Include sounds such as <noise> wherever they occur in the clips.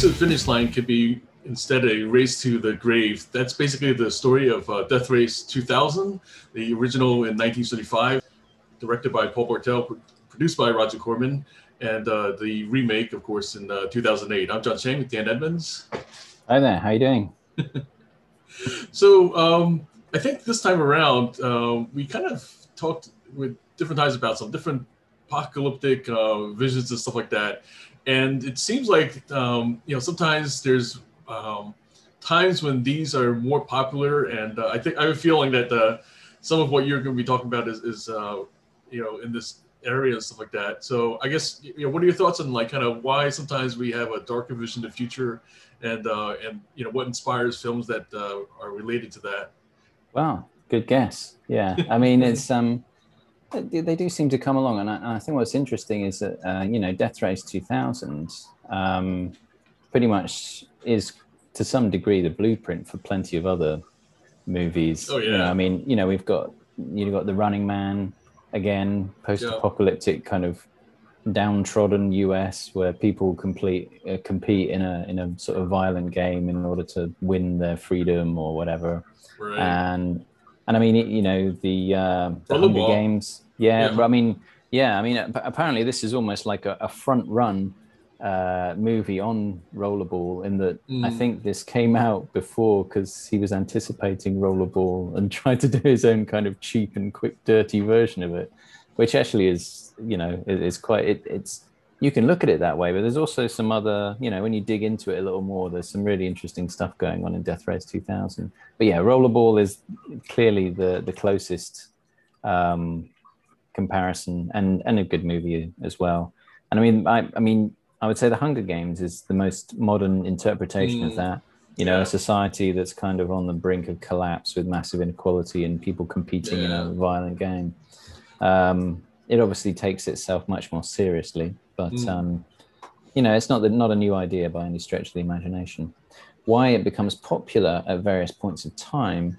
Race to the Finish Line could be instead a race to the grave. That's basically the story of uh, Death Race 2000, the original in 1975, directed by Paul Bartel, produced by Roger Corman, and uh, the remake, of course, in uh, 2008. I'm John Chang with Dan Edmonds. Hi there. How you doing? <laughs> so um, I think this time around, uh, we kind of talked with different times about some different apocalyptic uh, visions and stuff like that. And it seems like um, you know sometimes there's um, times when these are more popular, and uh, I think I have a feeling that uh, some of what you're going to be talking about is, is uh, you know in this area and stuff like that. So I guess you know what are your thoughts on like kind of why sometimes we have a darker vision of the future, and uh, and you know what inspires films that uh, are related to that. Wow, good guess. Yeah, I mean it's um they do seem to come along, and I, I think what's interesting is that uh, you know Death Race 2000 um, pretty much is to some degree the blueprint for plenty of other movies. Oh yeah. You know, I mean, you know, we've got you've got the Running Man again, post-apocalyptic yeah. kind of downtrodden US where people complete uh, compete in a in a sort of violent game in order to win their freedom or whatever. Right. And and I mean, you know, the, uh, the Hunger Games. Yeah, yeah. I mean, yeah, I mean, apparently this is almost like a, a front run uh, movie on Rollerball in that mm. I think this came out before because he was anticipating Rollerball and <laughs> tried to do his own kind of cheap and quick, dirty version of it, which actually is, you know, it's quite, it, it's, you can look at it that way, but there's also some other, you know, when you dig into it a little more, there's some really interesting stuff going on in Death Race 2000. But yeah, Rollerball is clearly the the closest um, comparison and and a good movie as well. And I mean, I, I mean, I would say the Hunger Games is the most modern interpretation mm. of that. You know, yeah. a society that's kind of on the brink of collapse with massive inequality and people competing yeah. in a violent game. Um, it obviously takes itself much more seriously but mm. um, you know, it's not the, not a new idea by any stretch of the imagination. Why it becomes popular at various points of time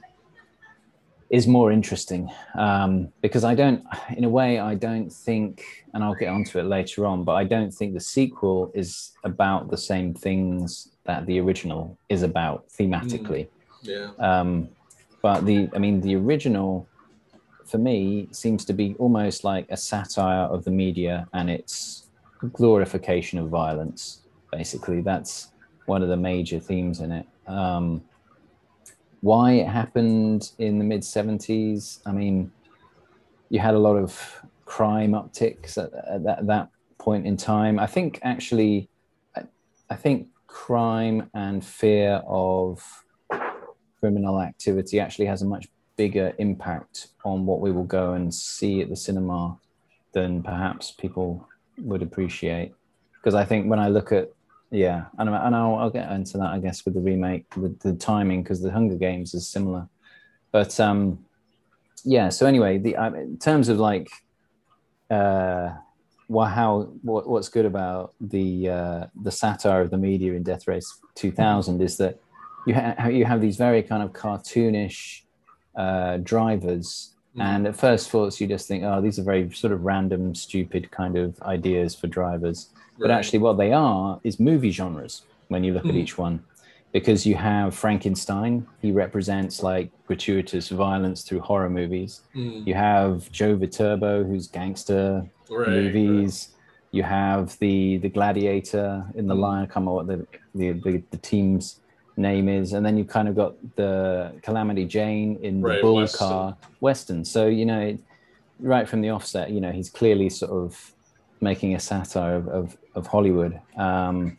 is more interesting um, because I don't, in a way, I don't think, and I'll get onto it later on, but I don't think the sequel is about the same things that the original is about thematically. Mm. Yeah. Um, but the, I mean, the original for me seems to be almost like a satire of the media and its glorification of violence. Basically, that's one of the major themes in it. Um, why it happened in the mid 70s, I mean, you had a lot of crime upticks at, at that, that point in time. I think actually, I, I think crime and fear of criminal activity actually has a much bigger impact on what we will go and see at the cinema than perhaps people would appreciate because I think when I look at yeah, and, and I'll, I'll get into that I guess with the remake with the timing because the Hunger Games is similar, but um, yeah. So anyway, the um, in terms of like uh, well, how what, what's good about the uh, the satire of the media in Death Race 2000 is that you ha- you have these very kind of cartoonish uh, drivers Mm. And at first thoughts, you just think, oh, these are very sort of random, stupid kind of ideas for drivers. Right. But actually, what they are is movie genres when you look mm. at each one. Because you have Frankenstein, he represents like gratuitous violence through horror movies. Mm. You have Joe Viterbo, who's gangster right, movies. Right. You have the the Gladiator in the mm. Lion. Come on, what the, the the the teams name is, and then you've kind of got the Calamity Jane in the Bull Western. car Western. So you know, right from the offset, you know, he's clearly sort of making a satire of of, of Hollywood. Um,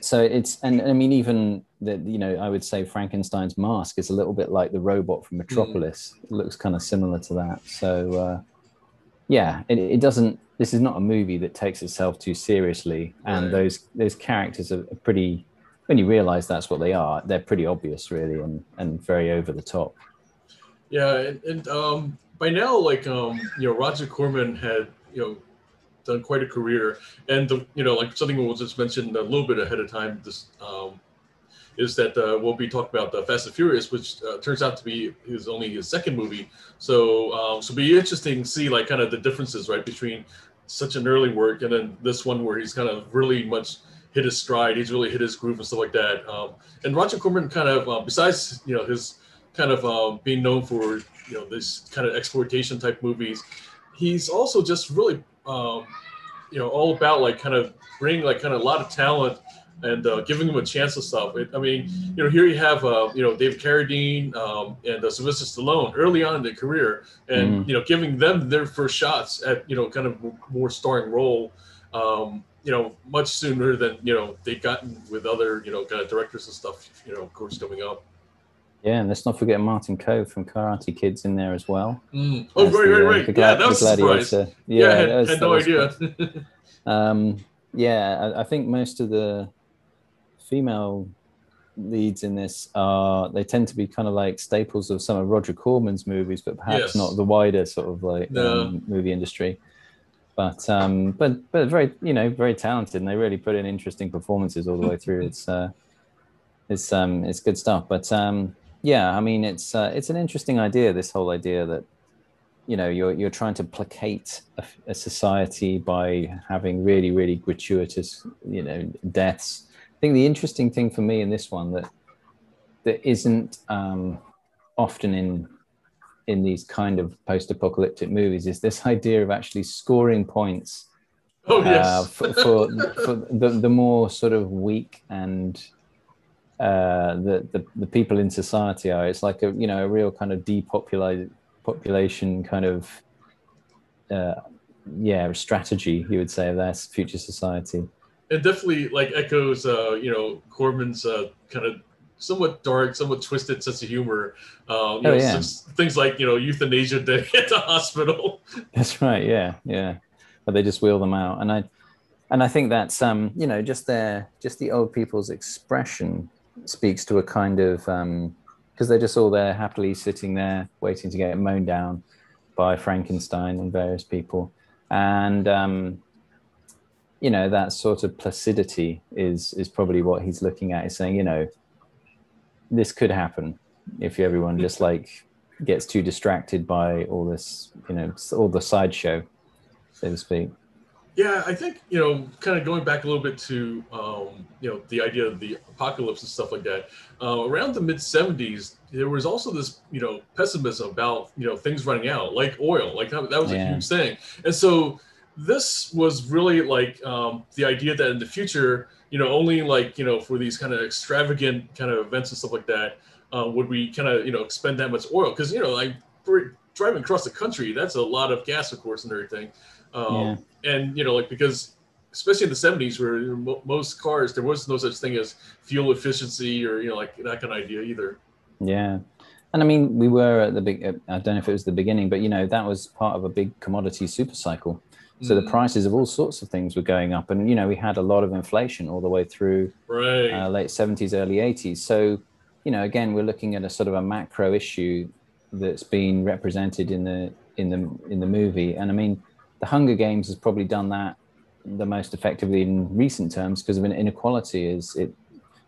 so it's and I mean even that you know I would say Frankenstein's mask is a little bit like the robot from Metropolis. Mm. It looks kind of similar to that. So uh, yeah, it, it doesn't. This is not a movie that takes itself too seriously, and right. those those characters are pretty when you realize that's what they are, they're pretty obvious, really, and, and very over the top. Yeah, and, and um, by now, like um, you know, Roger Corman had you know done quite a career, and the, you know, like something was just mentioned a little bit ahead of time. This um, is that uh, we'll be talking about the Fast and Furious, which uh, turns out to be his only his second movie. So, um, so be interesting to see like kind of the differences right between such an early work and then this one where he's kind of really much hit his stride. He's really hit his groove and stuff like that. Um, and Roger Corman kind of, uh, besides you know his kind of um, being known for you know this kind of exploitation type movies, he's also just really um, you know all about like kind of bringing like kind of a lot of talent and uh, giving them a chance to stuff. It, I mean, you know, here you have uh, you know David Carradine um, and uh, Sylvester Stallone early on in their career, and mm. you know, giving them their first shots at you know kind of more starring role. Um, you know, much sooner than you know they've gotten with other you know kind of directors and stuff. You know, of course, coming up. Yeah, and let's not forget Martin Kove from Karate Kids in there as well. Mm. Oh, right, the, right, right. Uh, yeah, that was a surprise. Yeah, yeah I had, was, had no idea. <laughs> um, yeah, I, I, think most of the female leads in this are they tend to be kind of like staples of some of Roger Corman's movies, but perhaps yes. not the wider sort of like no. um, movie industry. But um, but but very you know very talented, and they really put in interesting performances all the way through. It's uh, it's um, it's good stuff. But um, yeah, I mean, it's uh, it's an interesting idea. This whole idea that you know you're you're trying to placate a, a, society by having really really gratuitous you know deaths. I think the interesting thing for me in this one that that isn't um, often in in these kind of post-apocalyptic movies is this idea of actually scoring points. Oh yes. Uh, <laughs> for, for, for the the more sort of weak and uh, the, the the people in society are. It's like a you know a real kind of depopulated population kind of uh, yeah strategy you would say of their future society. It definitely like echoes uh, you know Corman's uh, kind of somewhat dark, somewhat twisted sense of humor. Um, oh, know, yeah. things like you know euthanasia day at the hospital. That's right. Yeah, yeah. But they just wheel them out, and I, and I think that's um, you know, just their just the old people's expression speaks to a kind of because um, they're just all there happily sitting there waiting to get mown down by Frankenstein and various people, and um, you know that sort of placidity is is probably what he's looking at. Is saying you know this could happen if everyone just like gets too distracted by all this you know all the sideshow, so to speak. Yeah, I think you know, kind of going back a little bit to um, you know the idea of the apocalypse and stuff like that. Uh, around the mid '70s, there was also this you know pessimism about you know things running out, like oil, like that, that was yeah. a huge thing. And so this was really like um, the idea that in the future, you know, only like you know for these kind of extravagant kind of events and stuff like that, uh, would we kind of you know expend that much oil? Because you know, like driving across the country, that's a lot of gas, of course, and everything. Um, yeah and you know, like because especially in the 70s where most cars there was no such thing as fuel efficiency or you know like that kind of idea either yeah and i mean we were at the big i don't know if it was the beginning but you know that was part of a big commodity super cycle so the prices of all sorts of things were going up and you know we had a lot of inflation all the way through right. uh, late 70s early 80s so you know again we're looking at a sort of a macro issue that's been represented in the in the in the movie and i mean the Hunger Games has probably done that the most effectively in recent terms because of an inequality. Is it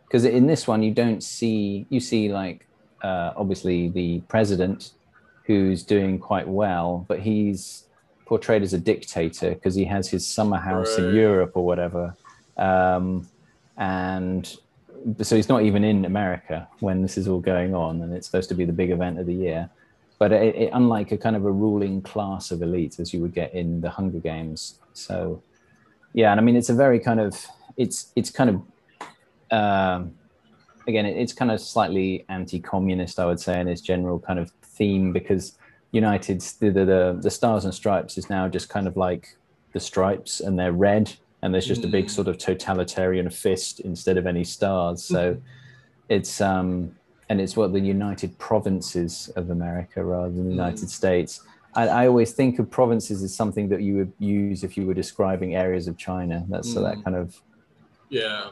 because in this one you don't see you see like uh, obviously the president who's doing quite well, but he's portrayed as a dictator because he has his summer house right. in Europe or whatever, um, and so he's not even in America when this is all going on, and it's supposed to be the big event of the year but it, it, unlike a kind of a ruling class of elites as you would get in the Hunger Games. So, yeah, and I mean it's a very kind of it's it's kind of um, again it's kind of slightly anti-communist, I would say, in its general kind of theme because United the, the the stars and stripes is now just kind of like the stripes and they're red and there's just mm. a big sort of totalitarian fist instead of any stars. So <laughs> it's um and it's what the United Provinces of America rather than the United mm. States. I, I, always think of provinces as something that you would use if you were describing areas of China. That's so that mm. kind of yeah.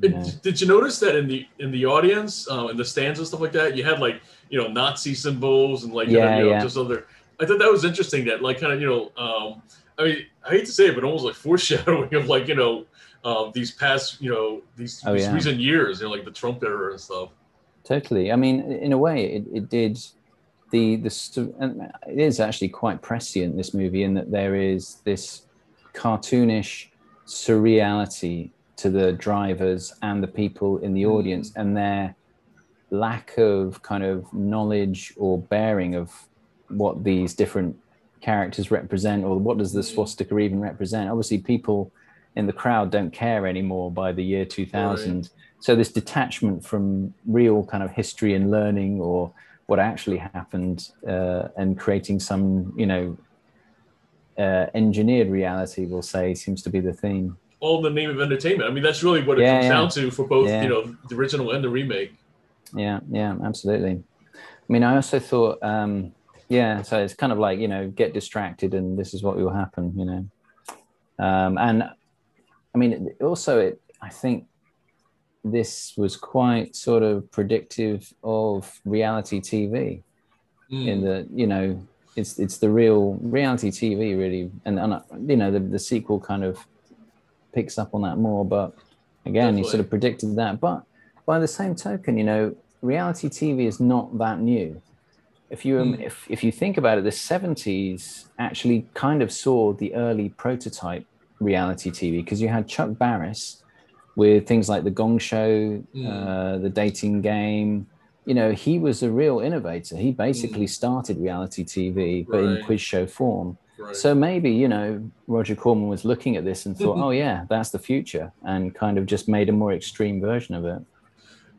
Did you notice that in the in the audience, uh, in the stands and stuff like that, you had like you know Nazi symbols and like yeah, you know, yeah. just other. I thought that was interesting. That like kind of you know, um, I mean, I hate to say it, but almost like <laughs> foreshadowing of like you know um, these past you know these, oh, these yeah. recent years, you know, like the Trump era and stuff. Totally. I mean, in a way, it, it did the the and it is actually quite prescient this movie in that there is this cartoonish surreality to the drivers and the people in the Mm. audience and their lack of kind of knowledge or bearing of what these different characters represent or what does the Mm. swastika even represent obviously people in the crowd don't care anymore by the year 2000 so this detachment from real kind of history and learning or what actually happened uh, and creating some you know uh, engineered reality we'll say seems to be the theme all in the name of entertainment. I mean, that's really what it Yeah, comes yeah. down to for both, Yeah. you know, the original and the remake. yeah yeah absolutely i mean i also thought um yeah so it's kind of like you know get distracted and this is what will happen you know um and i mean also it i think this was quite sort of predictive of reality tv Mm. in the you know it's it's the real reality tv really and, and you know the, the sequel kind of picks up on that more but again you sort of predicted that. But by the same token you know reality tv is not that new. If you Hmm. if, if you think about it the 70s actually kind of saw the early prototype reality tv because you had chuck barris with things like the gong show Hmm. uh, the dating game. You know he was a real innovator. He basically Mm. started reality tv but in quiz show form Right. so maybe you know roger corman was looking at this and thought <laughs> oh yeah that's the future and kind of just made a more extreme version of it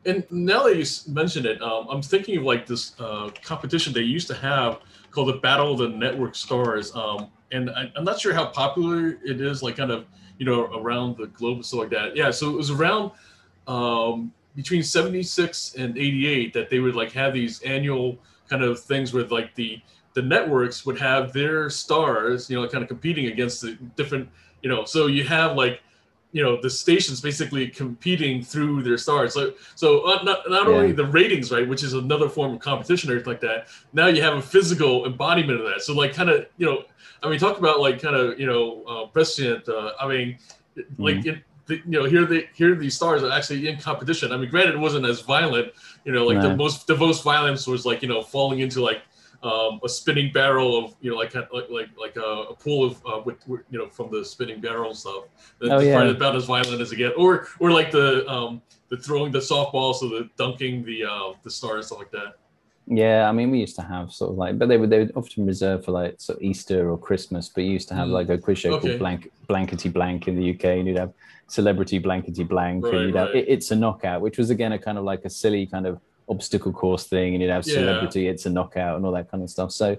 And now that you s- mention it, um, I'm thinking of like this uh, competition they used to have called the Battle of the Network Stars. Um, and I, I'm not sure how popular it is, like kind of, you know, around the globe and stuff like that. Yeah, so it was around um, between 76 and 88 that they would like have these annual kind of things with like the the networks would have their stars, you know, kind of competing against the different, you know, so you have like you know the stations basically competing through their stars. So so uh, not, not only the ratings right which is another form of competition or anything like that now you have a physical embodiment of that. So like kind of you know i mean talk about like kind of you know uh, prescient uh, i mean like it, the, you know here the here these stars are actually in competition. I mean granted it wasn't as violent you know like the most the most violence was like you know falling into like um, a spinning barrel of you know like like like like a, a pool of uh, with, with you know from the spinning barrel stuff. That's Oh, yeah. about as violent as it gets. Or or like the um the throwing the softball, so the dunking the uh the star and stuff like that. Yeah, I mean, we used to have sort of like, but they would they would often reserve for like sort of Easter or Christmas. But you used to have Mm. like a quiz show Okay. called Blank Blankety Blank in the UK, and you'd have Celebrity Blankety Blank, Right, and you'd have it, It's a Knockout, which was again a kind of like a silly kind of obstacle course thing, and you'd have Yeah. Celebrity It's a Knockout and all that kind of stuff. So,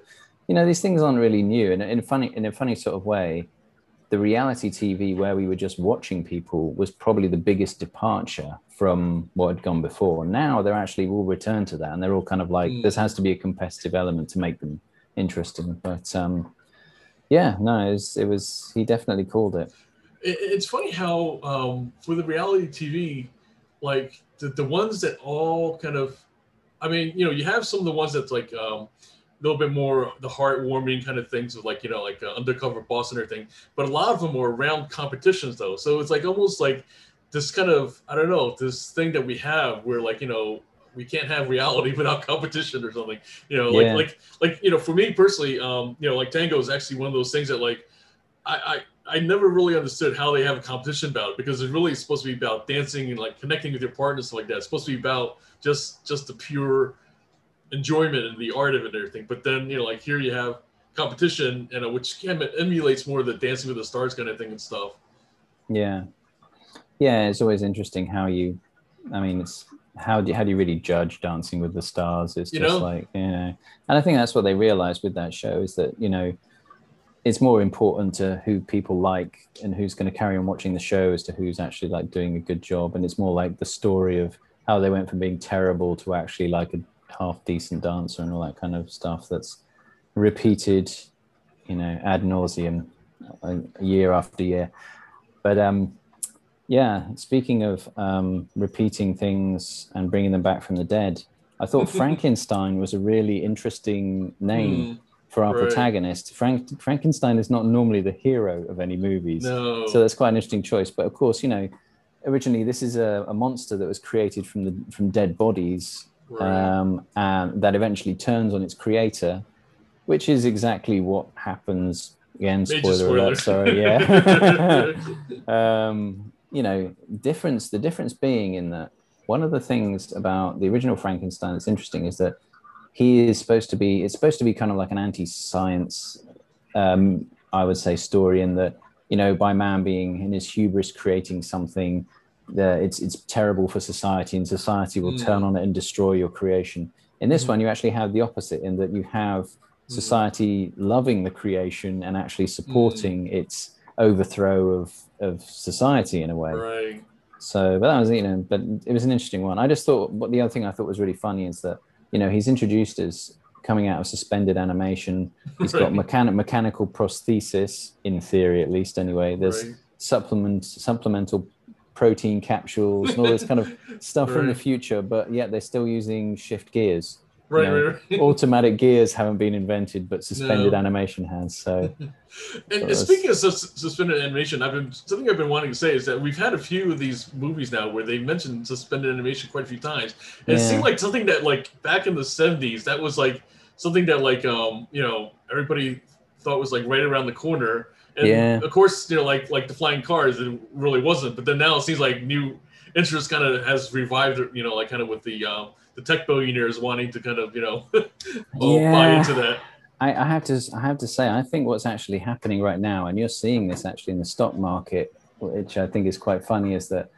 you know, these things aren't really new, and in a funny in a funny sort of way. The reality TV where we were just watching people was probably the biggest departure from what had gone before. Now they're actually all returned to that, and they're all kind of like Mm. this has to be a competitive element to make them interesting. But um, yeah, no, it was, it was he definitely called it. it, it's funny how um, for the reality TV, like the, the ones that all kind of, I mean, you know, you have some of the ones that's like um, a little bit more the heartwarming kind of things of like you know like uh, undercover boss and everything, but a lot of them are around competitions though. So it's like almost like this kind of I don't know this thing that we have where like you know we can't have reality <laughs> without competition or something. You know, like Yeah. like like you know for me personally, um, you know, like Tango is actually one of those things that like I I, I never really understood how they have a competition about it because it's really supposed to be about dancing and like connecting with your partner and stuff like that. It's supposed to be about just just the pure enjoyment and the art of it and everything. But then you know, like here you have competition, you uh, know, which kind of emulates more of the Dancing with the Stars kind of thing and stuff. Yeah, yeah, it's always interesting how you. I mean, it's how do you, how do you really judge Dancing with the Stars? It's You just know? like you know, and I think that's what they realized with that show is that you know. It's more important to who people like and who's going to carry on watching the show as to who's actually like doing a good job. And it's more like the story of how they went from being terrible to actually like a half decent dancer and all that kind of stuff that's repeated, you know, ad nauseum uh, year after year. But um, yeah, speaking of um, repeating things and bringing them back from the dead, I thought <laughs> Frankenstein was a really interesting name Hmm, for our right. protagonist. Frank, Frankenstein is not normally the hero of any movies. no. So that's quite an interesting choice. But of course, you know, originally this is a, a monster that was created from the from dead bodies right. um, and that eventually turns on its creator, which is exactly what happens. Again, Major spoiler alert. Sorry, <laughs> yeah. <laughs> um, you know, difference. The difference being in that one of the things about the original Frankenstein that's interesting is that he is supposed to be. It's supposed to be kind of like an anti-science, um, I would say, story in that you know, by man being in his hubris creating something that it's it's terrible for society, and society will mm. turn on it and destroy your creation. In this mm. one, you actually have the opposite in that you have mm. society loving the creation and actually supporting mm. its overthrow of of society in a way. Right. So, but that was you know, but it was an interesting one. I just thought what the other thing I thought was really funny is that you know he's introduced as coming out of suspended animation. He's got mechan- mechanical prosthesis in theory, at least anyway. There's right. supplement supplemental protein capsules and all this kind of <laughs> stuff right. from the future, but yet they're still using shift gears. Right, you know, right, right. <laughs> automatic gears haven't been invented, but suspended no. animation has. So, <laughs> and, speaking of sus- suspended animation, I've been something I've been wanting to say is that we've had a few of these movies now where they mentioned suspended animation quite a few times, and yeah. it seemed like something that like back in the '70s that was like something that like um you know everybody thought was like right around the corner. And yeah. of course, you know, like like the flying cars, it really wasn't. But then now it seems like new interest kind of has revived, you know, like kind of with the uh, the tech billionaires wanting to kind of you know <laughs> yeah. buy into that. I, I have to I have to say I think what's actually happening right now, and you're seeing this actually in the stock market, which I think is quite funny, is that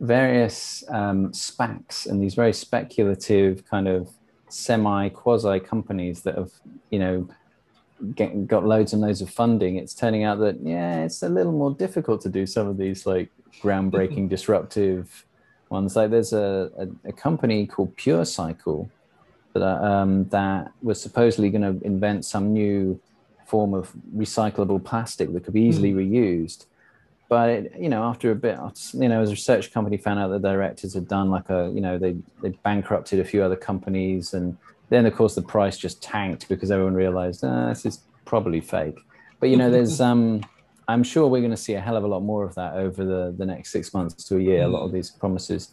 various um, SPACs and these very speculative kind of semi quasi companies that have you know get, got loads and loads of funding it's turning out that yeah it's a little more difficult to do some of these like groundbreaking <laughs> disruptive ones like there's a, a, a company called PureCycle that, um, that was supposedly going to invent some new form of recyclable plastic that could be easily mm. reused. But it, you know after a bit you know as a research company found out the directors had done like a you know they they bankrupted a few other companies and then of course the price just tanked because everyone realized ah, this is probably fake. But you know there's <laughs> um i'm sure we're going to see a hell of a lot more of that over the the next six months to a year a lot of hmm. these promises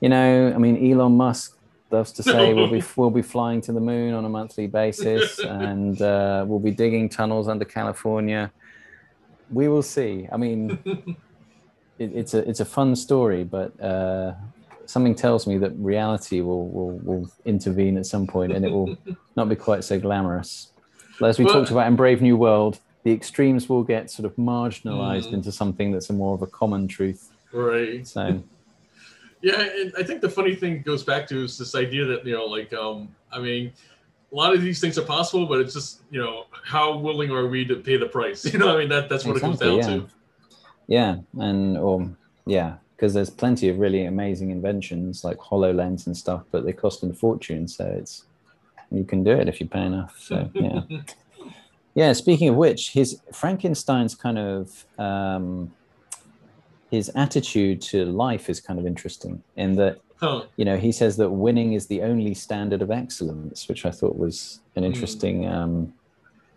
you know i mean elon musk loves to say we'll be <laughs> we'll be flying to the moon on a monthly basis <laughs> and uh, we'll be digging tunnels under california we will see. I mean, <laughs> it, it's a it's a fun story, but uh, something tells me that reality will, will will intervene at some point, and it will not be quite so glamorous. As we well, talked about in Brave New World, the extremes will get sort of marginalized mm. into something that's a more of a common truth. Right. So. <laughs> Yeah, and I think the funny thing goes back to is this idea that you know, like, um, I mean, a lot of these things are possible, but it's just you know how willing are we to pay the price? <laughs> You know, I mean that that's what exactly, it comes down yeah. to. Yeah, and or yeah, because there's plenty of really amazing inventions like Hololens and stuff, but they cost a fortune. So it's you can do it if you pay enough. So yeah, <laughs> yeah. Speaking of which, his Frankenstein's kind of um, his attitude to life is kind of interesting in that. You know, he says that winning is the only standard of excellence, which I thought was an hmm. interesting mm. um,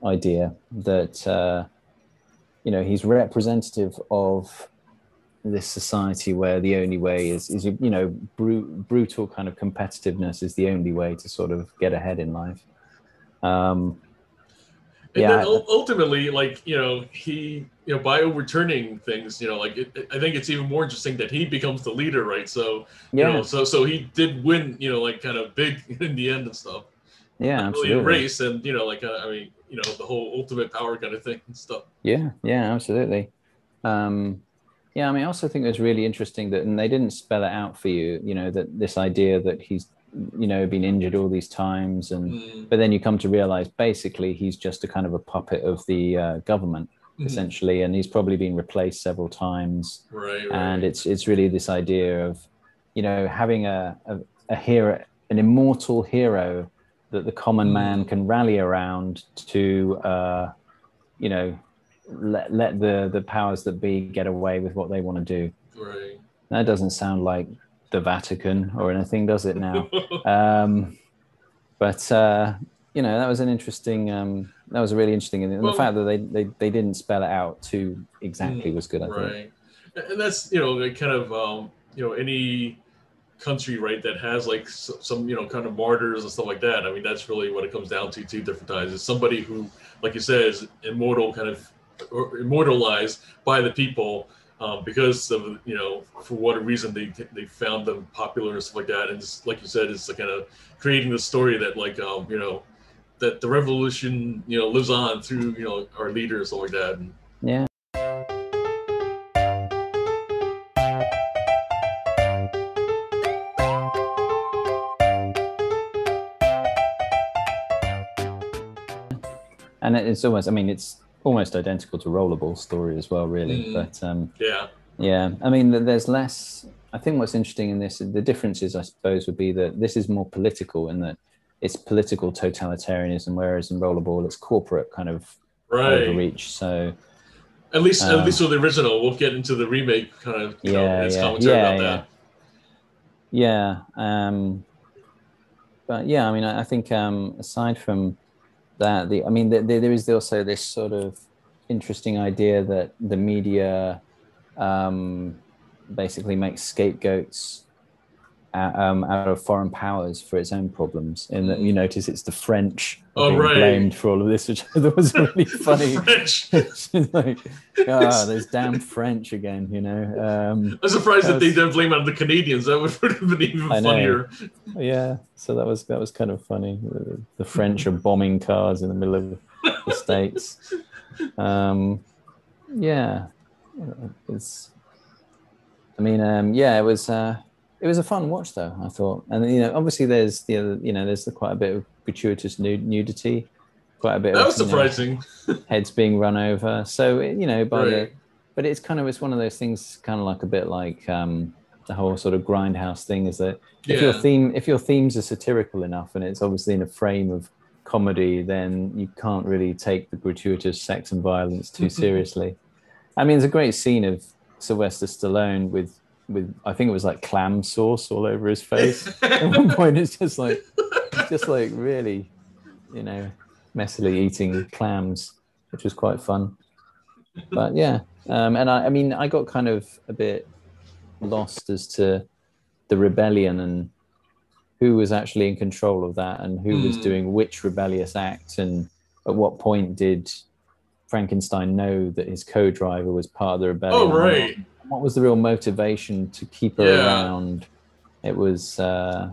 idea. That uh, you know he's representative of this society where the only way is is you know bru- brutal kind of competitiveness is the only way to sort of get ahead in life. Um, and yeah. then ultimately, like you know, he you know by overturning things, you know, like it, I think it's even more interesting that he becomes the leader, right? So yeah. you know, so so he did win, you know, like kind of big <laughs> in the end and stuff. Yeah, absolutely. Really race and you know, like uh, I mean, you know, the whole ultimate power kind of thing and stuff. Yeah, yeah, absolutely. Um, yeah, I mean, I also think it's really interesting that, and they didn't spell it out for you, you know, that this idea that he's you know been injured all these times and mm. but then you come to realize basically he's just a kind of a puppet of the uh, government mm. essentially and he's probably been replaced several times right, right, and it's it's really this idea of you know having a, a, a hero an immortal hero that the common mm. man can rally around to uh, you know let, let the the powers that be get away with what they want to do right that doesn't sound like the Vatican or anything, does it now? <laughs> um, but uh, you know, that was an interesting. Um, that was a really interesting, and well, the fact that they, they they didn't spell it out too exactly was good. I right. think. and that's you know kind of um, you know any country right that has like some you know kind of martyrs and stuff like that. I mean, that's really what it comes down to. Two different times. It's somebody who, like you said, is immortal, kind of or immortalized by the people um, because of you know for what reason they they found them popular and stuff like that. And just, like you said, it's like kind of creating the story that like um, you know that the revolution you know lives on through you know our leaders stuff like that. And, yeah. And it's almost, I mean, it's almost identical to Rollerball story as well, really. Mm. But um, yeah, yeah, I mean, there's less. I think what's interesting in this, the differences, I suppose, would be that this is more political in that it's political totalitarianism, whereas in Rollerball it's corporate kind of right. overreach. So At least, Um, at least with the original, we'll get into the remake kind of you know, Yeah, yeah, commentary yeah, about yeah. that. yeah, um, but yeah, I mean, I, I think um, aside from that, the I mean, the, the, there is also this sort of interesting idea that the media um, basically makes scapegoats um, out of foreign powers for its own problems. In that you notice it's the French Oh, being right. blamed for all of this, which I thought was <laughs> really funny. French. <laughs> Like, ah, those damn French again, you know. Um, I'm surprised that, That they was- didn't blame it on the Canadians. That would <laughs> have been even funnier. yeah, so that was that was kind of funny. The, the French are bombing cars in the middle of the states. Um, yeah, it's. I mean, um, yeah, it was. Uh, it was a fun watch, though. I thought, and you know, obviously, there's the other, you know, there's the, quite a bit of gratuitous nude, nudity, quite a bit That of was you know, surprising. <laughs> heads being run over. So you know, by the but it's kind of it's one of those things, kind of like a bit like um, the whole sort of grindhouse thing. Is that if your theme if your themes are satirical enough and it's obviously in a frame of comedy, then you can't really take the gratuitous sex and violence too <laughs> seriously. I mean, there's a great scene of Sylvester Stallone with with I think it was like clam sauce all over his <laughs> face. At one point, it's just like just like really, you know, messily eating clams, which was quite fun. But yeah, um, and I, I mean, I got kind of a bit lost as to the rebellion and who was actually in control of that and who was Hmm. doing which rebellious act and at what point did Frankenstein know that his co-driver was part of the rebellion? oh right. What was the real motivation to keep her Yeah. around? It was uh,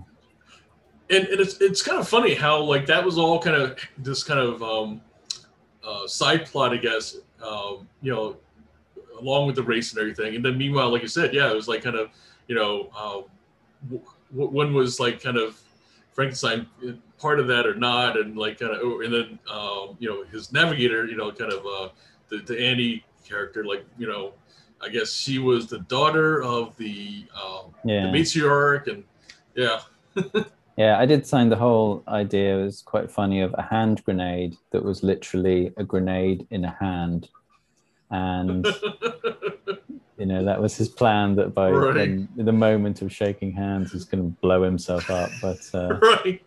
and, and it's it's kind of funny how like that was all kind of this kind of um, uh, side plot, I guess. Um, you know, along with the race and everything, and then meanwhile, like you said, yeah, it was like kind of you know, um, w- w- one was like kind of Frankenstein uh, part of that or not, and like kind of, and then um, you know his navigator, you know, kind of uh, the the Annie character, like you know, I guess she was the daughter of the um, yeah. the matriarch, and yeah. <laughs> Yeah, I did find the whole idea It was quite funny of a hand grenade that was literally a grenade in a hand. And, <laughs> you know, that was his plan that by Right. when, the moment of shaking hands, he's going to blow himself up. But uh, <laughs> right.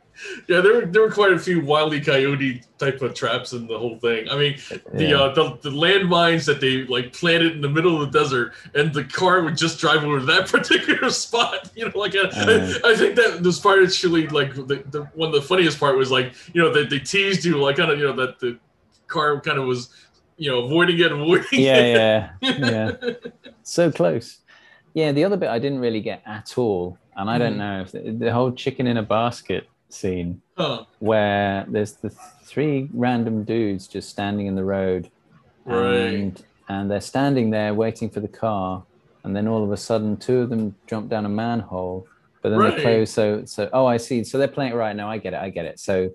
Yeah, there were there were quite a few wily coyote type of traps in the whole thing. I mean, the yeah. uh, the, the landmines that they like planted in the middle of the desert, and the car would just drive over that <laughs> particular spot. You know, like uh, Uh. I, I think that was part actually like the, the one of the funniest part was like you know that they teased you like kind of you know that the car kind of was you know avoiding it, avoiding yeah, it. yeah, yeah. <laughs> So close. Yeah, the other bit I didn't really get at all. And I don't Mhm. know if the, the whole chicken in a basket scene. Huh. where there's the three random dudes just standing in the road Right. and and they're standing there waiting for the car and then all of a sudden two of them jump down a manhole but then Right. they close so so oh i see so they're playing right now i get it i get it so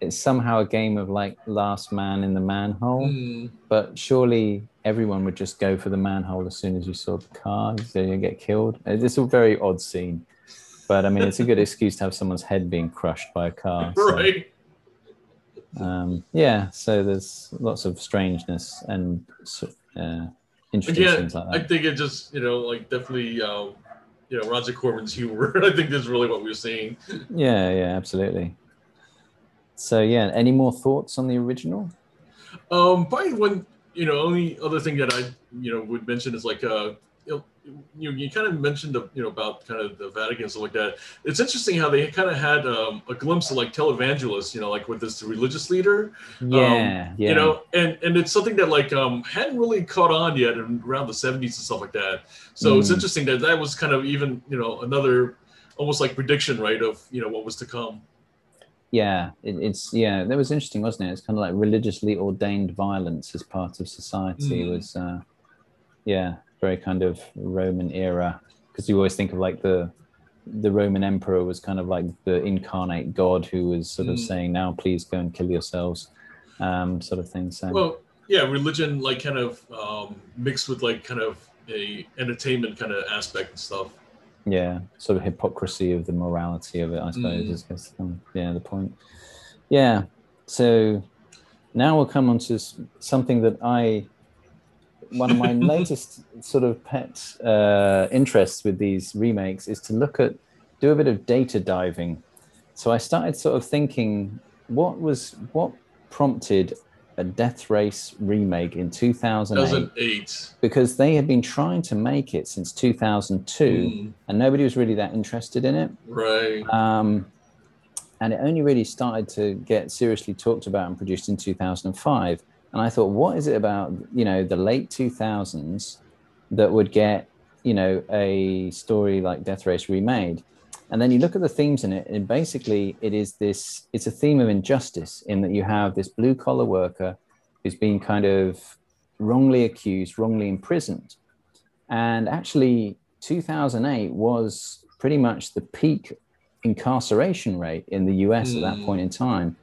it's somehow a game of like last man in the manhole Hmm. but surely everyone would just go for the manhole as soon as you saw the car so you get killed it's a very odd scene but i mean it's a good <laughs> excuse to have someone's head being crushed by a car so, Right. um, yeah so there's lots of strangeness and uh, interesting things like that. I think it just you know like definitely um, you know Roger Corman's humor. <laughs> I think that's really what we're seeing. yeah yeah absolutely so yeah any more thoughts on the original Um, probably one, you know, only other thing that I, you know, would mention is like, uh, you know, you, kind of mentioned the, you know about kind of the Vatican and stuff like that. It's interesting how they kind of had um, a glimpse of like televangelists, you know, like with this religious leader. Yeah, um, yeah. You know, and and it's something that like um hadn't really caught on yet in, around the 70s and stuff like that. So it's Mm. interesting that that was kind of even you know another almost like prediction, right, of you know what was to come. yeah, it, it's yeah. That was interesting, wasn't it? It's kind of like religiously ordained violence as part of society Mm. was, uh, yeah, very kind of Roman era. Because you always think of like the the Roman emperor was kind of like the incarnate god who was sort of Mm. saying, "Now, please go and kill yourselves," um, sort of thing. So Well, yeah, religion like kind of um, mixed with like kind of a entertainment kind of aspect and stuff. yeah sort of hypocrisy of the morality of it i suppose Mm. is, is um, yeah the point yeah so now we'll come on to something that i one of my <laughs> latest sort of pet uh, interests with these remakes is to look at do a bit of data diving so i started sort of thinking what was what prompted a death race remake in 2008 2008. because they had been trying to make it since 2002 Mm, and nobody was really that interested in it. right. Um, and it only really started to get seriously talked about and produced in 2005. And I thought, what is it about, you know, the late 2000s that would get, you know, a story like Death Race remade? And then you look at the themes in it, and basically it is this, it's a theme of injustice in that you have this blue collar worker who's been kind of wrongly accused, wrongly imprisoned. And actually, 2008 was pretty much the peak incarceration rate in the US at that Mm. point in time.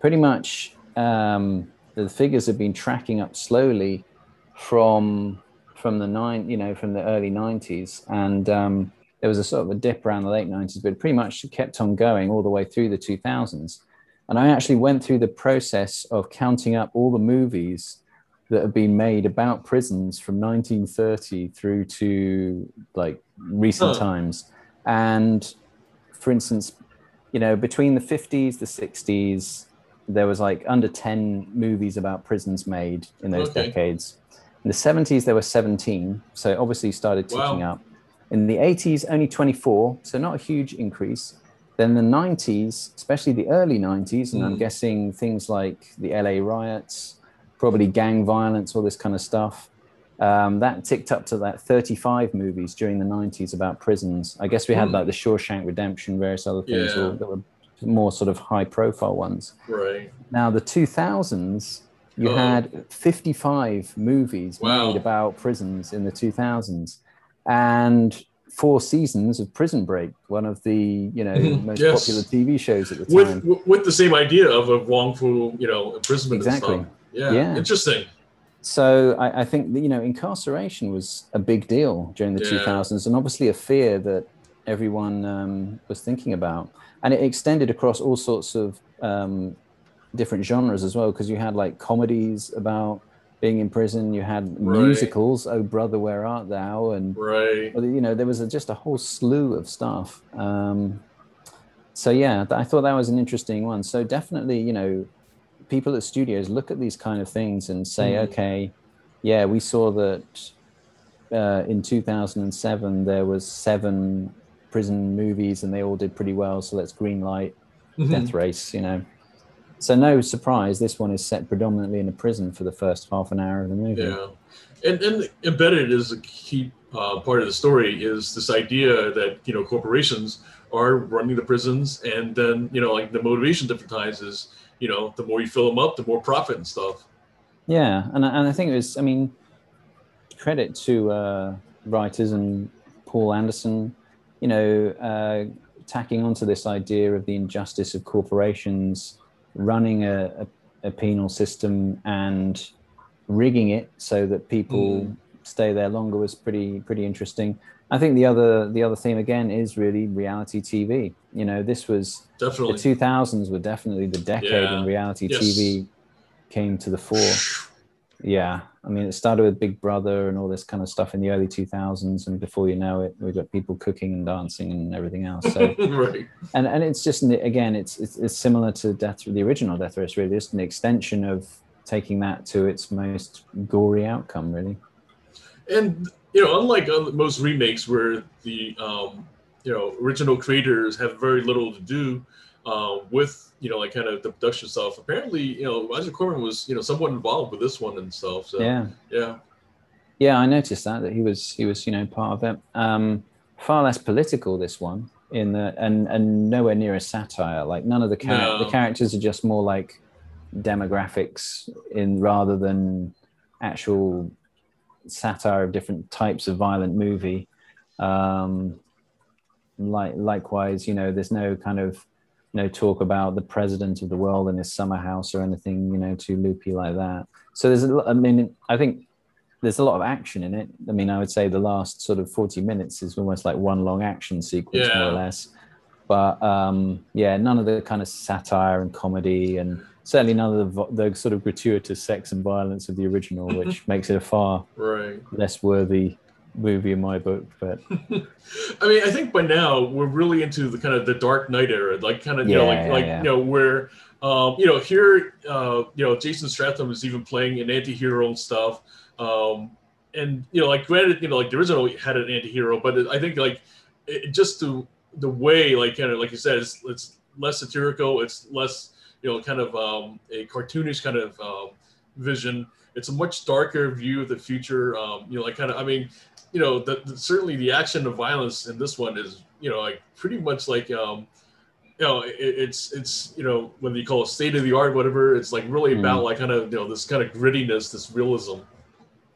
Pretty much um, the figures have been tracking up slowly from from the nine, you know, from the early 90s, and um, there was a sort of a dip around the late 90s, but pretty much kept on going all the way through the 2000s. And I actually went through the process of counting up all the movies that have been made about prisons from 1930 through to like recent Huh. times. And for instance, you know, between the 50s, the 60s, there was like under 10 movies about prisons made in those Okay. decades. In the 70s, there were 17. So it obviously started ticking Wow. up. In the 80s, only 24. So not a huge increase. Then the 90s, especially the early 90s, and I'm Mm. guessing things like the LA riots, probably gang violence, all this kind of stuff. Um, that ticked up to that 35 movies during the 90s about prisons. I guess we had Hmm. like the Shawshank Redemption, various other things Yeah. all- that were more sort of high profile ones. Right. Now, the 2000s, you Oh. had 55 movies Wow. made about prisons in the 2000s and four seasons of Prison Break, one of the you know Mhm. most Yes. popular TV shows at the time. With with- the same idea of a wrongful, you know, imprisonment Exactly. and stuff. Yeah. Yeah. Interesting. so I, I think that, you know incarceration was a big deal during the Yeah. 2000s and obviously a fear that everyone um, was thinking about and it extended across all sorts of um, different genres as well because you had like comedies about being in prison you had Right. musicals oh brother where art thou and Right. you know there was a, just a whole slew of stuff um, so yeah i thought that was an interesting one so definitely you know people at studios look at these kind of things and say Mhm. okay yeah we saw that uh, in 2007 there was seven prison movies and they all did pretty well so let's green light Mhm. death race you know so no surprise this one is set predominantly in a prison for the first half an hour of the movie Yeah, and and embedded is a key uh, part of the story is this idea that you know corporations are running the prisons, and then you know like the motivation different times is you know the more you fill them up, the more profit and stuff. Yeah, and I- and I think it was. I mean, credit to uh, writers and Paul Anderson, you know, uh, tacking onto this idea of the injustice of corporations running a, a, a penal system and rigging it so that people Mm. stay there longer was pretty pretty interesting. I think the other the other theme again is really reality TV. You know, this was definitely the 2000s were definitely the decade Yeah. when reality Yes. TV came to the fore. Yeah, I mean, it started with Big Brother and all this kind of stuff in the early 2000s, and before you know it, we've got people cooking and dancing and everything else. So, <laughs> right. and and it's just again, it's it's, it's similar to Death, the original Death Race, really. Just an extension of taking that to its most gory outcome, really. And you know, unlike most remakes where the um, you know original creators have very little to do uh, with you know like kind of the production stuff. Apparently, you know, Roger Corman was you know somewhat involved with this one and stuff. So yeah, yeah, yeah. I noticed that that he was he was you know part of it. Um, far less political this one in the and and nowhere near a satire. Like none of the char- no. the characters are just more like demographics in rather than actual satire of different types of violent movie. Um, like likewise, you know, there's no kind of no talk about the president of the world in his summer house or anything, you know, too loopy like that. So there's a, I mean, I think there's a lot of action in it. I mean, I would say the last sort of 40 minutes is almost like one long action sequence, yeah. more or less. But um, yeah, none of the kind of satire and comedy, and certainly none of the, the sort of gratuitous sex and violence of the original, which <laughs> makes it a far right. less worthy movie in my book. But <laughs> I mean, I think by now we're really into the kind of the Dark Knight era, like kind of you yeah, know, like yeah, like yeah. you know where um, you know here uh, you know Jason Stratham is even playing an anti-hero and stuff. Um, and you know, like granted, you know, like the original had an anti-hero, but I think like it, just the the way, like kind of like you said, it's, it's less satirical, it's less you know, kind of um, a cartoonish kind of um, vision. It's a much darker view of the future. Um, you know, like kind of, I mean, you know, the, the, certainly the action of violence in this one is, you know, like pretty much like, um, you know, it, it's it's you know whether you call it state of the art, whatever. It's like really mm. about like kind of you know this kind of grittiness, this realism.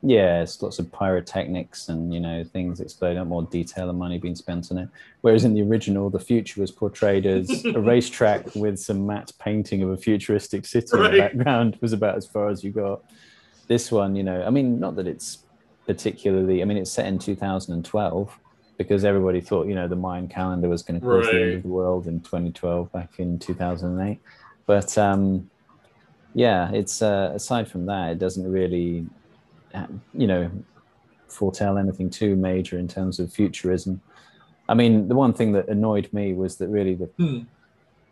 Yeah, it's lots of pyrotechnics and you know things exploding, more detail and money being spent on it. Whereas in the original, the future was portrayed as a <laughs> racetrack with some matte painting of a futuristic city right. in the background. Was about as far as you got. This one, you know, I mean, not that it's particularly. I mean, it's set in 2012 because everybody thought you know the Mayan calendar was going to cause right. the end of the world in 2012 back in 2008. But um, yeah, it's uh, aside from that, it doesn't really you know, foretell anything too major in terms of futurism. I mean, the one thing that annoyed me was that really the hmm.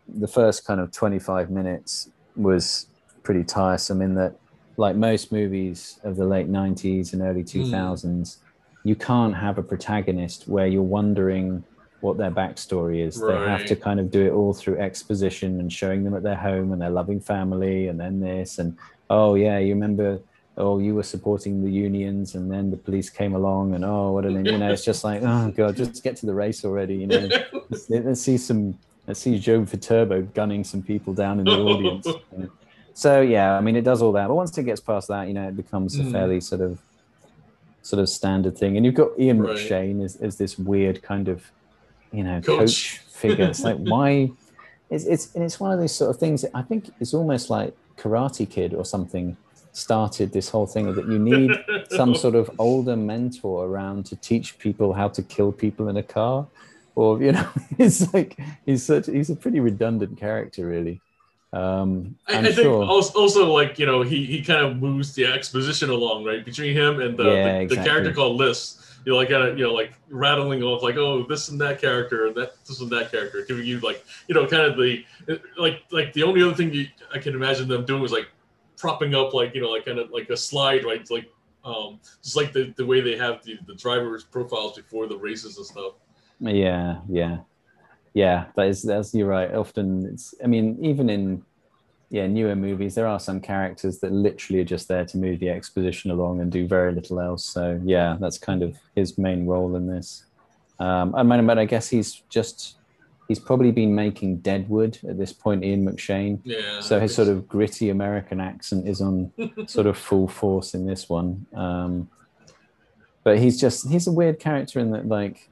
the first kind of 25 minutes was pretty tiresome in that like most movies of the late 90s and early 2000s mm. you can't have a protagonist where you're wondering what their backstory is right. they have to kind of do it all through exposition and showing them at their home and their loving family and then this and oh yeah you remember oh, you were supporting the unions, and then the police came along, and oh, what an, you know, it's just like, oh god, just get to the race already, you know. let's, <laughs> let's, see some, let's see Joe Viterbo gunning some people down in the audience. You <laughs> know? So yeah, I mean, it does all that, but once it gets past that, you know, it becomes a hmm. fairly sort of, sort of standard thing. And you've got Ian right. McShane as, as this weird kind of, you know, coach, coach <laughs> figure. It's like why? <laughs> It's it's and it's one of those sort of things. I think it's almost like Karate Kid or something started this whole thing that you need <laughs> some sort of older mentor around to teach people how to kill people in a car or you know it's like he's such he's a pretty redundant character really um i, I think also, also, like you know he he kind of moves the exposition along right between him and the, yeah, the, exactly. the, character called Lists you know, like kind of, you know, like rattling off like, oh, this and that character, and that this and that character, giving you like, you know, kind of the like like the only other thing you, I can imagine them doing was like propping up like you know like kind of like a slide right like um just like the, the way they have the, the drivers profiles before the races and stuff. Yeah yeah yeah that is that's you're right often it's i mean even in yeah newer movies there are some characters that literally are just there to move the exposition along and do very little else so yeah that's kind of his main role in this um i mean but i guess he's just he's probably been making Deadwood at this point, Ian McShane. Yeah. So his sort of gritty American accent is on <laughs> sort of full force in this one. Um, but he's just he's a weird character in that like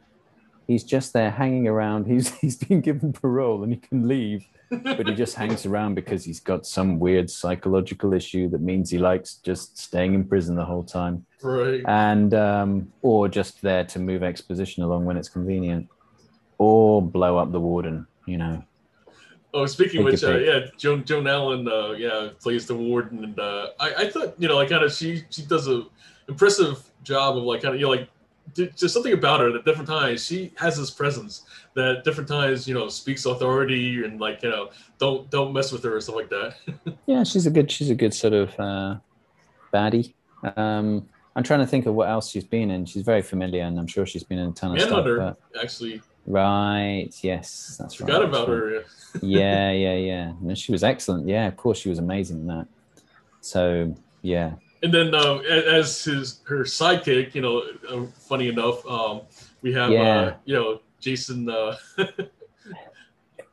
he's just there hanging around. He's <laughs> he's been given parole and he can leave, but he just <laughs> hangs around because he's got some weird psychological issue that means he likes just staying in prison the whole time. Right. And um, or just there to move exposition along when it's convenient or blow up the warden. You know. Oh, speaking of which, uh, yeah, Joan Joan Allen, uh, yeah, plays the warden, and uh, I, I thought you know, like kind of she she does a impressive job of like kind of you know like just something about her that different times she has this presence that different times you know speaks authority and like you know don't don't mess with her or stuff like that <laughs> yeah she's a good she's a good sort of uh baddie um I'm trying to think of what else she's been in. She's very familiar, and I'm sure she's been in a ton of Manhunter, stuff. actually, But, right, yes, that's right. forgot that's about right. her. yeah. <laughs> yeah, yeah, yeah. No, she was excellent. Yeah, of course, she was amazing in that. So yeah, And then uh, as his her sidekick, you know, uh, funny enough, um, we have uh, you know Jason. Uh, <laughs>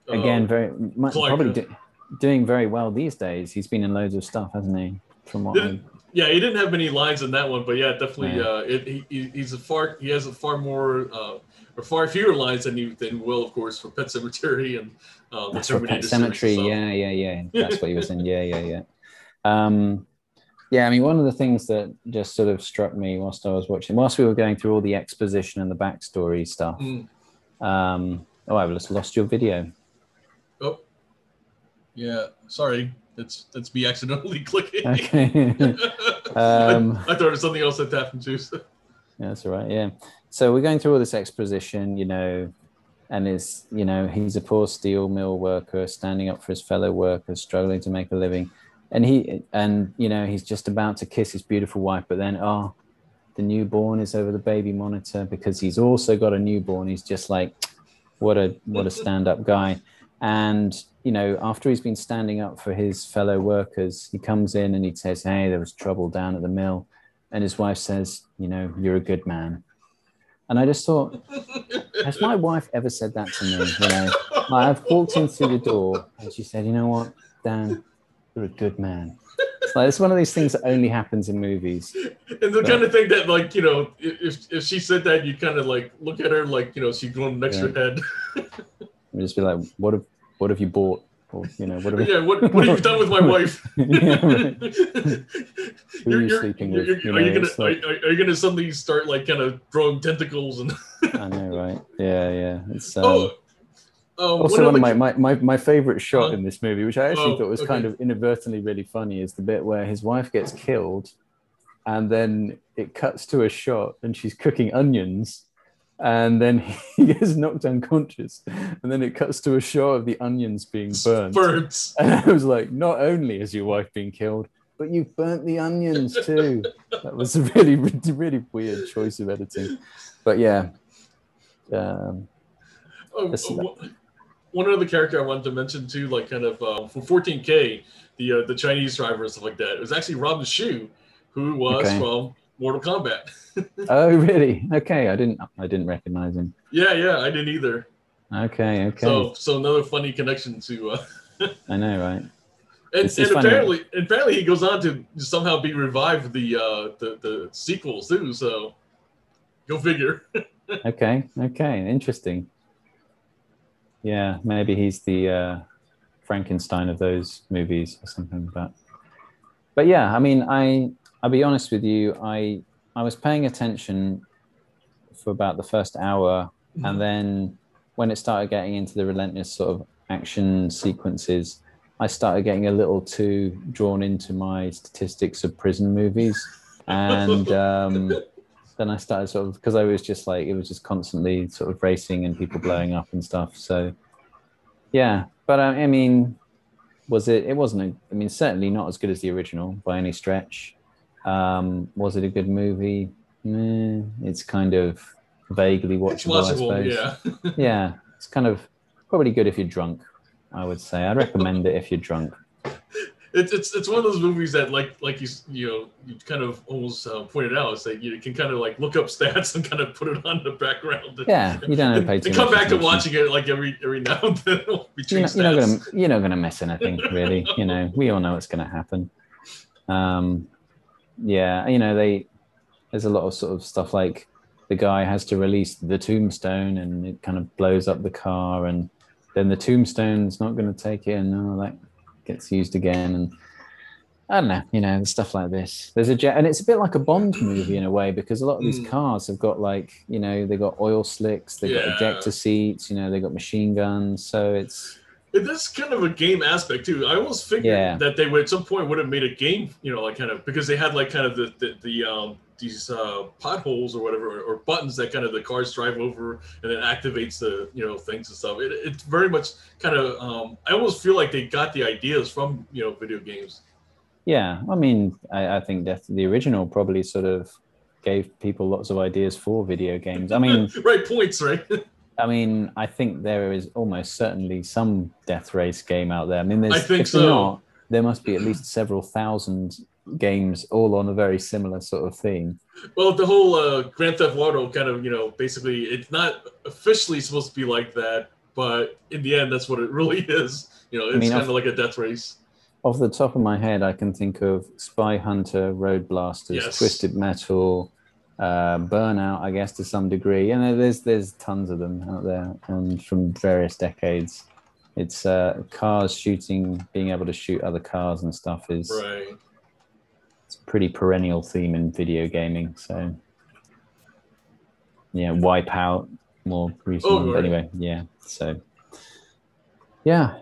again, uh, very mu- Clarke, probably uh, do, doing very well these days. He's been in loads of stuff, hasn't he? From what I, yeah, he didn't have many lines in that one, but yeah, definitely. Yeah. Uh, it, he, he- he's a far he has a far more uh, or far fewer lines than you than Will, of course, for Pet Sematary and uh, the Terminator Pet Sematary. and stuff. Yeah, yeah, yeah. <laughs> That's what he was in. Yeah, yeah, yeah. Um, yeah, I mean, one of the things that just sort of struck me whilst I was watching, whilst we were going through all the exposition and the backstory stuff. Mm. Um, oh, I've just lost your video. Oh, yeah. Sorry, that's that's me accidentally <laughs> clicking. Okay. <laughs> Um, I, I thought it was something else that happened too. so- Yeah, that's all right. Yeah. So we're going through all this exposition, you know, and is, you know, he's a poor steel mill worker standing up for his fellow workers, struggling to make a living. And he, and, you know, he's just about to kiss his beautiful wife, but then, oh, the newborn is over the baby monitor because he's also got a newborn. He's just like, what a, what a stand up guy. And, you know, after he's been standing up for his fellow workers, he comes in and he says, Hey, there was trouble down at the mill and his wife says, "You know, you're a good man." And I just thought, has my wife ever said that to me? You know, like I've walked in through the door and she said, "You know what, Dan, you're a good man." It's like it's one of these things that only happens in movies. And the kind of thing that, like, you know, if if she said that, you kind of like look at her like, you know, she's going next to her head. <laughs> And just be like, "What have what have you bought?" Or you know, what have you? yeah, what what have you done with my <laughs> wife? <laughs> Yeah, right. Who are you you're- sleeping you're- with? You are you gonna like- are, you gonna suddenly start like kind of throwing tentacles and I know, right? Yeah, yeah. It's um, oh, um, also one of my, my, my, my favorite shot Huh? in this movie which i actually Oh, thought was kind of inadvertently really funny is the bit where his wife gets killed and then it cuts to a shot and she's cooking onions and then <laughs> he gets knocked unconscious and then it cuts to a shot of the onions being <laughs> burnt. Birds. <laughs> and i was like not only has your wife been killed but you've burnt the onions too. That was a really really, really weird choice of editing. But yeah um, Oh, oh, one- other character I wanted to mention too, like kind of um, from 14K, the uh, the Chinese driver and stuff like that. It was actually Robin Shou, who was Okay. from Mortal Kombat. <laughs> oh really okay i didn't i didn't recognize him yeah, yeah, I didn't either. Okay, okay. So so another funny connection to. Uh, <laughs> I know, right? and, and funny. apparently, apparently, he goes on to somehow be revived the uh, the the sequels too. So, go figure. <laughs> Okay, okay, interesting. Yeah, maybe he's the uh, Frankenstein of those movies or something. But, but yeah, I mean, I I'll be honest with you. I I was paying attention for about the first hour, and then when it started getting into the relentless sort of action sequences, I started getting a little too drawn into my statistics of prison movies, and um, <laughs> then I started sort of because I was just like it was just constantly sort of racing and people blowing up and stuff. So yeah, but uh, I mean, was it? It wasn't. A, I mean, certainly not as good as the original by any stretch. Um, was it a good movie? Eh, it's kind of vaguely It's watchable, I watchable, suppose. yeah. <laughs> yeah, it's kind of probably good if you're drunk. I would say I'd recommend it if you're drunk. It's, it's it's one of those movies that like like you you know you kind of almost uh, pointed out is that you can kind of like look up stats <laughs> and kind of put it on the background. And, Yeah, you don't have to pay too come back to watching it like every every <laughs> now and then <laughs> you're not, you're not gonna you're not gonna miss anything really you know. We all know what's gonna happen. Um yeah you know they there's a lot of sort of stuff like the guy has to release the tombstone and it kind of blows up the car and then the tombstone's not going to take it and all that gets used again and I don't know, you know, stuff like this. There's a jet, and it's a bit like a Bond movie in a way because a lot of these Mm. cars have got like, you know, they got oil slicks, they've got ejector seats, you know, they've got machine guns. So it's Is kind of a game aspect too. I almost figured Yeah. that they would at some point would have made a game, you know, like kind of because they had like kind of the the, the um these uh potholes or whatever or, or buttons that kind of the cars drive over and then activates the you know things and stuff. It, it's very much kind of um I almost feel like they got the ideas from you know video games. Yeah, I mean, I, I think that the original probably sort of gave people lots of ideas for video games. I mean, <laughs> right points, right? <laughs> I mean, I think there is almost certainly some Death Race game out there. I mean, there's, I think if so. Not, there must be at least several thousand games all on a very similar sort of theme. Well, the whole uh, Grand Theft Auto kind of, you know, basically, it's not officially supposed to be like that, but in the end, that's what it <laughs> really is. You know, it's mean, kind of like a death race. Off the top of my head, I can think of Spy Hunter, Road Blasters, Yes. Twisted Metal, uh, Burnout, I guess to some degree. And there's there's tons of them out there, and from various decades. It's uh, cars shooting, being able to shoot other cars and stuff is Right. it's a pretty perennial theme in video gaming. So yeah, Wipeout more recent. Oh, right. anyway, yeah. So yeah.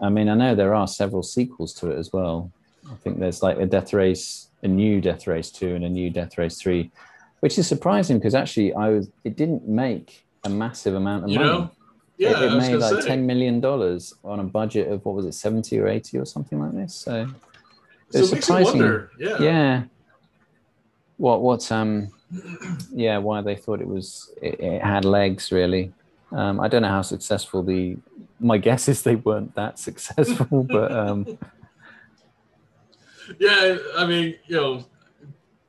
I mean, I know there are several sequels to it as well. I think there's like a Death Race, a new Death Race 2 and a new Death Race 3, which is surprising because actually I was it didn't make a massive amount of You money. know? Yeah, it, it made like say. ten million dollars on a budget of what was it, seventy or eighty or something like this. So so it's it makes surprising. Yeah. yeah, what what um, yeah, why they thought it was it, it had legs really. Um, I don't know how successful the. My guess is they weren't that <laughs> successful, but um, Yeah, I mean, you know,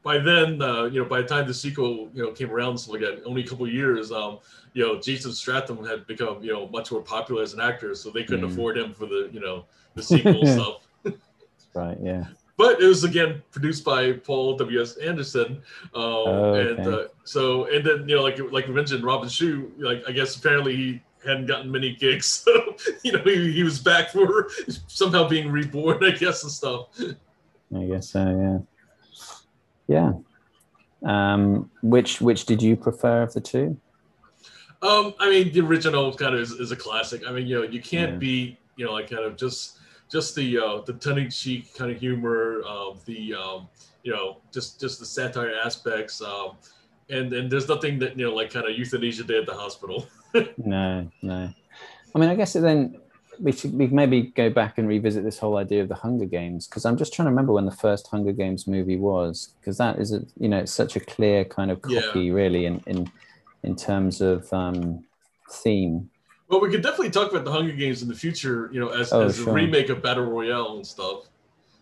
by then, uh, you know, by the time the sequel, you know, came around, so that, only a couple years, um, you know, Jason Stratham had become, you know, much more popular as an actor, so they couldn't Mm. afford him for the, you know, the sequel <laughs> stuff. right, yeah, But it was again produced by Paul W. S. Anderson, um, Oh, and uh, so and then you know, like like we mentioned, Robin Shou, like I guess apparently he hadn't gotten many gigs, <laughs> so you know he, he was back for somehow being reborn, I guess, and stuff. I guess so. Yeah, yeah. Um, which which did you prefer of the two? Um, I mean, the original kind of is, is a classic. I mean, you know, you can't Yeah. beat, you know, like kind of just just the uh, the tongue in cheek kind of humor, uh, the um, you know, just just the satire aspects, um, and and there's nothing that you know, like kind of euthanasia day at the hospital. <laughs> No, no. I mean, I guess then we should we maybe go back and revisit this whole idea of the Hunger Games because I'm just trying to remember when the first Hunger Games movie was because that is a you know it's such a clear kind of Yeah. copy really in in in terms of um, theme. Well, we could definitely talk about the Hunger Games in the future, you know, as, Oh, as a remake of Battle Royale and stuff.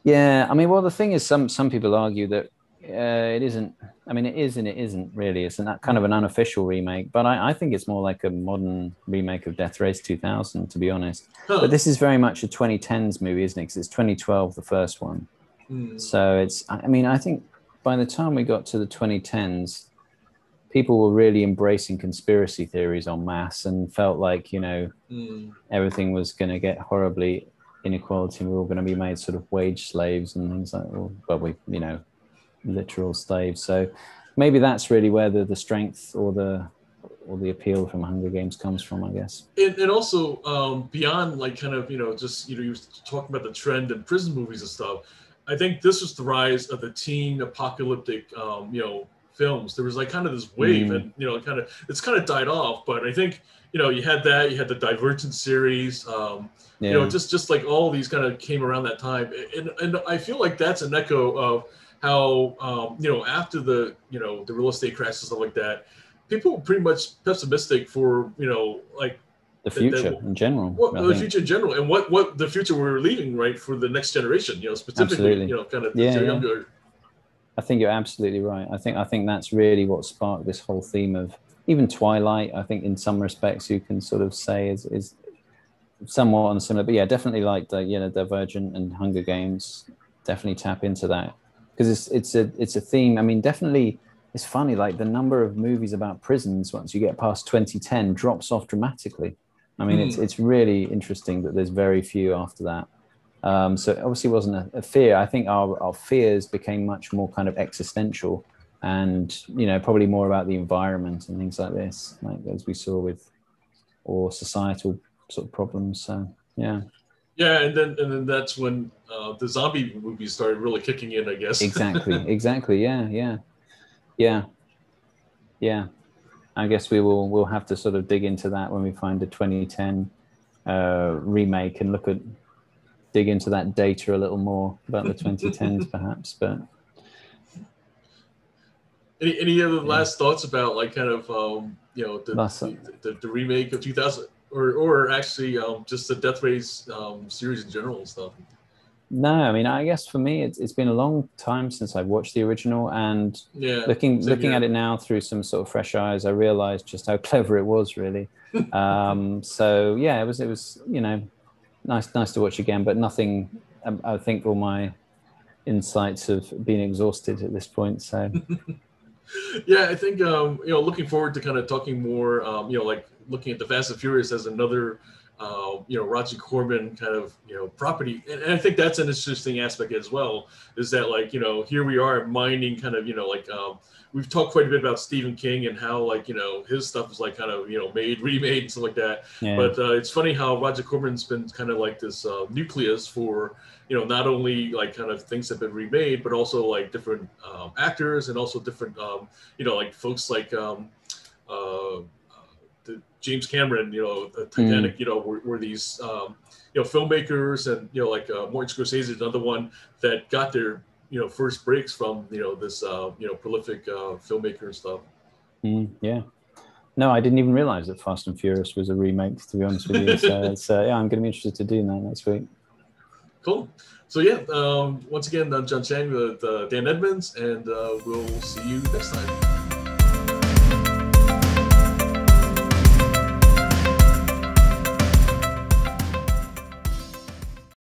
Yeah, I mean, well, the thing is, some some people argue that uh, it isn't. I mean, it is and it isn't really. It's an, kind of an unofficial remake, but I, I think it's more like a modern remake of Death Race 2000, to be honest. Huh. But this is very much a 2010s movie, isn't it? Because it's 2012, the first one. Hmm. So it's. I mean, I think by the time we got to the 2010s, people were really embracing conspiracy theories en masse and felt like you know Hmm. everything was going to get horribly inequality and we were all going to be made sort of wage slaves and things like well, well we you know literal slaves so maybe that's really where the, the strength or the or the appeal from hunger games comes from i guess. And, and also um, beyond like kind of you know just you know you were talking about the trend in prison movies and stuff i think this was the rise of the teen apocalyptic um, you know films. There was like kind of this wave Mm. and you know kind of it's kind of died off but i think you know you had that you had the divergent series um, yeah you know just just like all these kind of came around that time. And and i feel like that's an echo of how um, you know after the you know the real estate crash and stuff like that people were pretty much pessimistic for you know like the future that- in general what the think. future in general and what what the future we're leaving right for the next generation you know specifically Absolutely. you know kind of Yeah, yeah. younger I think you're absolutely right. I think I think that's really what sparked this whole theme of even Twilight. I think in some respects you can sort of say is is somewhat on similar, but yeah, definitely like the you know Divergent and Hunger Games. Definitely tap into that because it's it's a it's a theme. I mean, definitely it's funny like the number of movies about prisons once you get past 2010 drops off dramatically. I mean, it's it's really interesting that there's very few after that. Um, so it obviously wasn't a, a fear. I think our, our fears became much more kind of existential and, you know, probably more about the environment and things like this, like as we saw with, or societal sort of problems. So, yeah, yeah and then and then that's when uh, the zombie movies started really kicking in i guess exactly. <laughs> exactly. Yeah. Yeah. Yeah. Yeah. I guess we will, we'll have to sort of dig into that when we find a 2010 uh, remake and look at, dig into that data a little more about the 2010s <laughs> perhaps, but Any any other last thoughts about like kind of um, you know the, the, the, the remake of 2000 or or actually um, just the Death Race um, series in general and stuff? No, I mean, I guess for me, it's, it's been a long time since I've watched the original, and yeah, looking looking here. at it now through some sort of fresh eyes, I realized just how <laughs> clever it was, really. <laughs> um, so yeah, it was it was you know nice nice to watch again, but nothing. I, um, I think all my insights have been exhausted at this point. So <laughs> yeah, I think um, you know, looking forward to kind of talking more. Um, you know, like looking at the Fast and Furious as another uh, you know Roger Corman kind of you know property, and, and, I think that's an interesting aspect as well. Is that like you know here we are mining kind of you know like um, we've talked quite a bit about Stephen King and how like you know his stuff is like kind of you know made <laughs> remade and stuff like that. Yeah. But uh, it's funny how Roger Corman's been kind of like this uh, nucleus for you know not only like kind of things that have been remade, but also like different um, actors and also different um, you know like folks like. Uh, James Cameron, you know, Titanic, mm. you know, were, were these, um, you know, filmmakers and, you know, like uh, Martin Scorsese is another one that got their, you know, first breaks from, you know, this, uh, you know, prolific uh, filmmaker and stuff. Mm, yeah. No, I didn't even realize that Fast and Furious was a remake, to be honest with you. So <laughs> uh, yeah, I'm going to be interested to do that next week. Cool. So yeah, um, once again, I'm John Chang, with the Dan Edmonds, and uh, we'll see you next time.